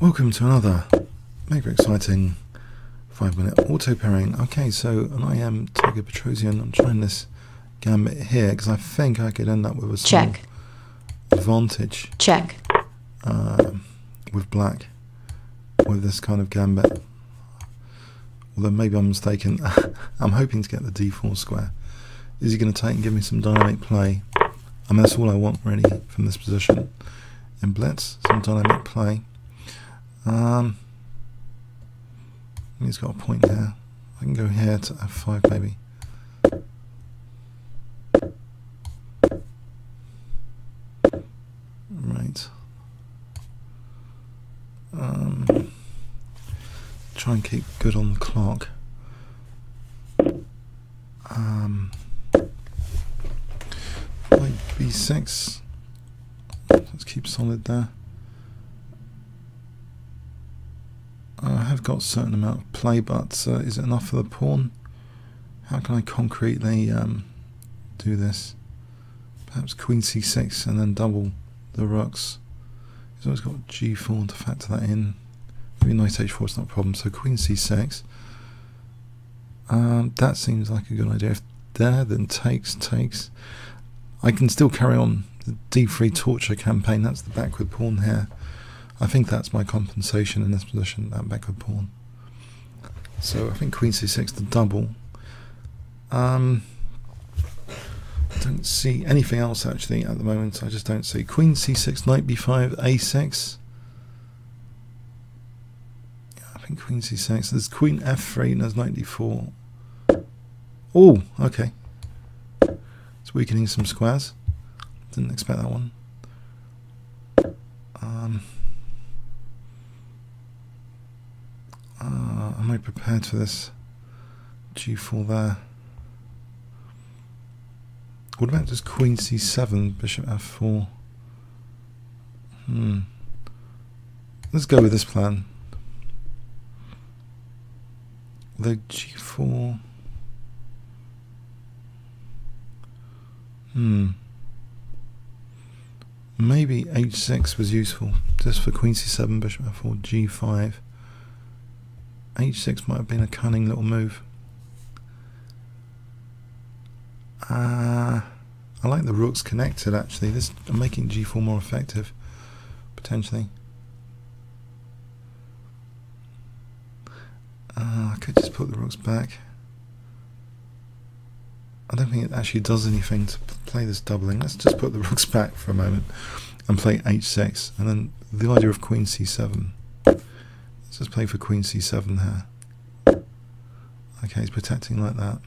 Welcome to another mega exciting five minute auto pairing. Okay, so an IM Tiger Petrosian. I'm trying this gambit here because I think I could end up with a small Check. advantage Check. uh, with black with this kind of gambit. Although maybe I'm mistaken. I'm hoping to get the d4 square. Is he going to take and give me some dynamic play? I mean, that's all I want really from this position. In blitz, some dynamic play. Um, he's got a point there. I can go here to f5 maybe. Right. Um, try and keep good on the clock. Um, like b6. Let's keep solid there. I have got a certain amount of play, but uh, is it enough for the pawn? How can I concretely um, do this? Perhaps queen c6 and then double the rooks. He's always got g4 to factor that in. Maybe knight h4 is not a problem. So queen c6. Um, that seems like a good idea. If there, then takes, takes. I can still carry on the d3 torture campaign. That's the backward pawn here. I think that's my compensation in this position, that backward pawn. So I think queen c6 to double. Um, don't see anything else actually at the moment. I just don't see queen c6, knight b5, a6. Yeah, I think queen c6. There's queen f3 and there's knight d4. Oh, okay. It's weakening some squares. Didn't expect that one. Um, uh, am I prepared for this g4 there? What about just queen c7, bishop f4? Hmm. Let's go with this plan. The g4. Hmm. Maybe h6 was useful, just for queen c7, bishop f4, g5. H6 might have been a cunning little move. Uh, I like the rooks connected actually. This I'm making g4 more effective, potentially. Uh, I could just put the rooks back. I don't think it actually does anything to play this doubling. Let's just put the rooks back for a moment and play h6. And then the idea of queen c7. Let's just play for queen c7 here. Okay, he's protecting like that.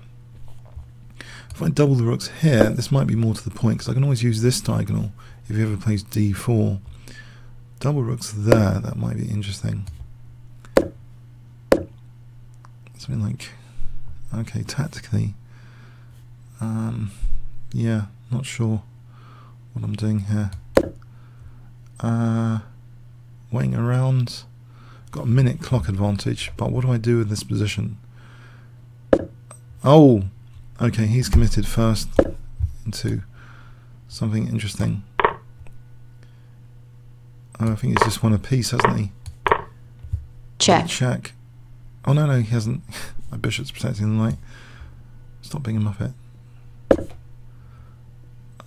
If I double the rooks here, this might be more to the point because I can always use this diagonal if he ever plays d4. Double rooks there, that might be interesting. Something like, okay, tactically, um, yeah, not sure what I'm doing here. Uh, waiting around, got a minute clock advantage, but what do I do with this position? Oh, okay, he's committed first into something interesting. Oh, I think he's just won a piece, hasn't he? Check. Check. Oh no, no, he hasn't. My bishop's protecting the knight. Stop being a muppet.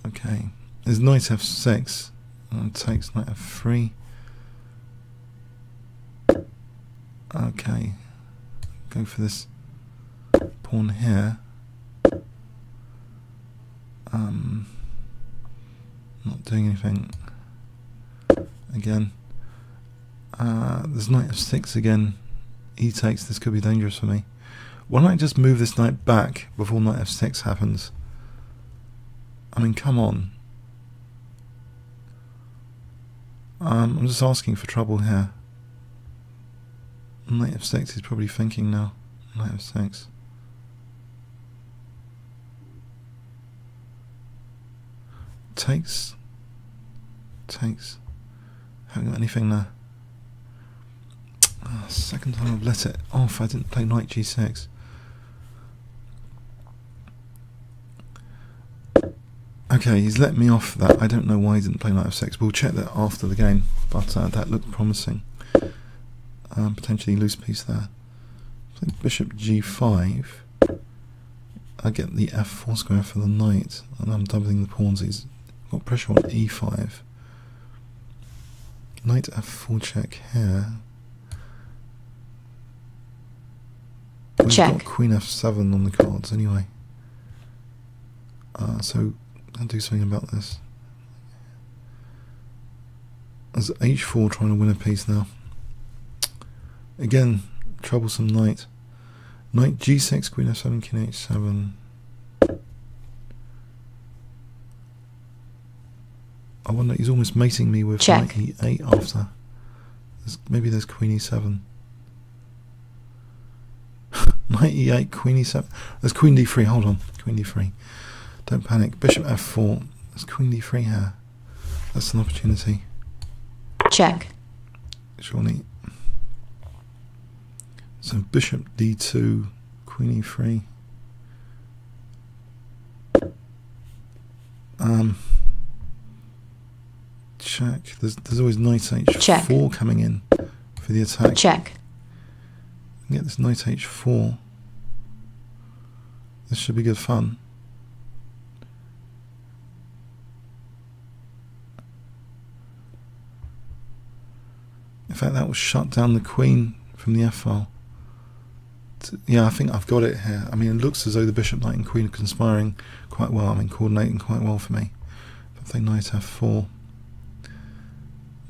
Okay. There's knight f6. And uh, takes knight f3. Okay. Go for this pawn here. Um, not doing anything. Again. Uh, there's knight f6 again. E takes. This could be dangerous for me. Why don't I just move this knight back before knight f6 happens? I mean, come on. Um, I'm just asking for trouble here. Knight f6 is probably thinking now. Knight f6. Takes. Takes. Haven't got anything there. Oh, second time I've let it off. I didn't play knight g6. Okay, he's let me off that. I don't know why he didn't play knight f6. We'll check that after the game, but uh, that looked promising. Um, potentially loose piece there. Play bishop g5. I get the f4 square for the knight, and I'm doubling the pawns. He's got pressure on e5. Knight f4 check here. We've Check. got queen f7 on the cards anyway. Uh, so I'll do something about this. There's h4 trying to win a piece now. Again, troublesome knight. Knight g6, queen f7, king h7. I wonder, he's almost mating me with Check. knight e8 after. There's, maybe there's queen e7. knight e8, queen e7. There's queen d3, hold on. Queen d3. Don't panic. Bishop f4. There's queen d3 here. That's an opportunity. check, Surely. So bishop d2, queen e3. Um, check. There's there's always knight h4 Check. coming in for the attack. check, Get this knight h4. This should be good fun. In fact, that will shut down the queen from the f file. Yeah, I think I've got it here. I mean, it looks as though the bishop, knight, and queen are conspiring quite well. I mean, coordinating quite well for me. I play knight f4.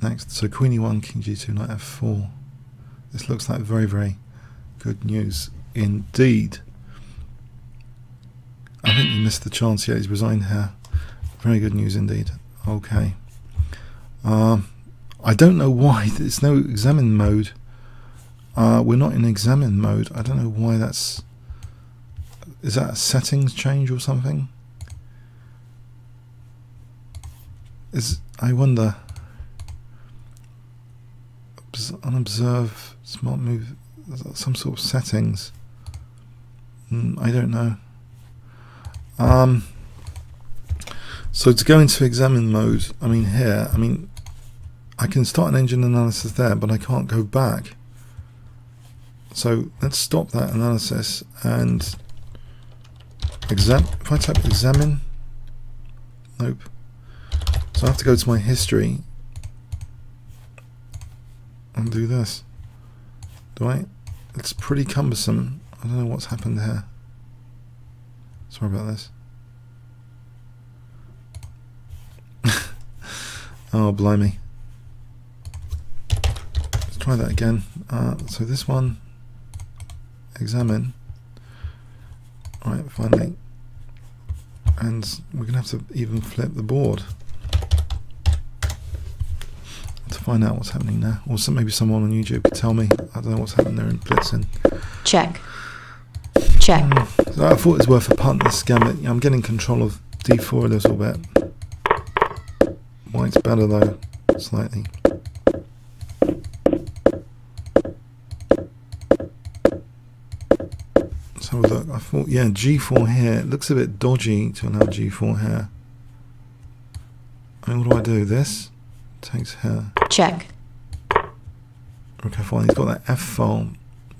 Next, so queen e1, king g2, knight f4. This looks like very, very good news indeed. I think you missed the chance. Yeah, he's resigned here. Very good news indeed. Okay. Um, I don't know why there's no examine mode. Uh, we're not in examine mode. I don't know why that's. Is that a settings change or something? Is I wonder. Unobserve smart move. Some sort of settings. Mm, I don't know. Um. So to go into examine mode, I mean here, I mean, I can start an engine analysis there, but I can't go back. So let's stop that analysis and exam. If I type examine, nope. So I have to go to my history and do this. Do I? It's pretty cumbersome. I don't know what's happened here. Sorry about this. oh, blimey. Let's try that again. Uh, so this one, examine. Right, finally. And we're going to have to even flip the board to find out what's happening now. Or some, maybe someone on YouTube could tell me. I don't know what's happening there in BlitzIn. check, check, hmm. So I thought it was worth a punt, this gambit. I'm getting control of d4 a little bit. White's better though, slightly. Have a look. I thought, yeah, g4 here. It looks a bit dodgy to allow g4 here. I mean, what do I do? This takes here. check, Okay, fine. He's got that F file.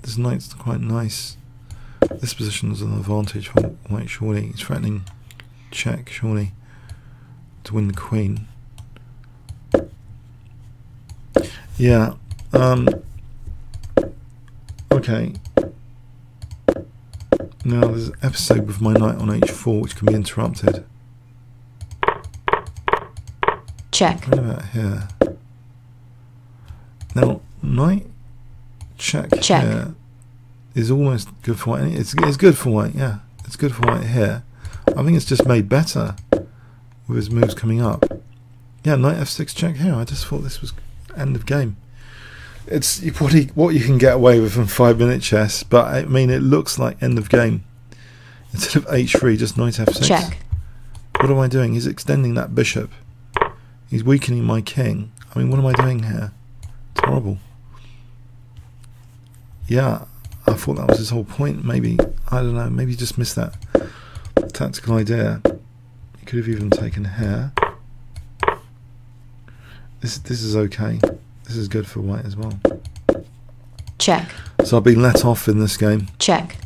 This knight's quite nice. This position is an advantage for White, surely. He's threatening check, surely, to win the queen. Yeah. Um. Okay. Now there's an episode with my knight on h4 which can be interrupted. check, Right about here. Now, knight check, Check. here is almost good for white. It's, it's good for white, yeah. It's good for white here. I think it's just made better with his moves coming up. Yeah, knight f6 check here. I just thought this was end of game. It's what, he, what you can get away with in five minute chess, but I mean, it looks like end of game. Instead of h3, just knight f6. check, What am I doing? He's extending that bishop. He's weakening my king. I mean, what am I doing here? It's horrible. Yeah, I thought that was his whole point. Maybe, I don't know, maybe he just missed that tactical idea. He could have even taken here. This, this is okay. This is good for white as well. check, So I've been let off in this game. check,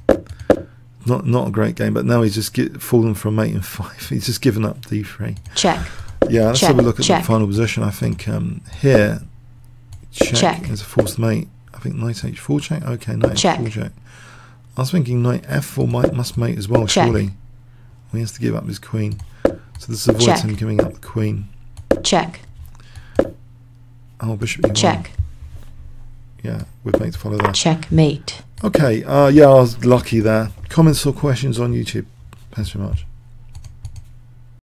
Not not a great game, but now he's just get, fallen from mate and five. He's just given up d3. check, Yeah, let's Check, have a look at check. the final position. I think um, here, check, Check. is a forced mate. I think knight h4 check. Okay, knight Check. h4 check. I was thinking knight f4 might must mate as well. Check. Surely, he has to give up his queen. So this avoids Check. him giving up the queen. check, Oh, bishop e1. check, Yeah, with mate to follow that. checkmate. Okay, uh, yeah, I was lucky there. Comments or questions on YouTube? Thanks very much.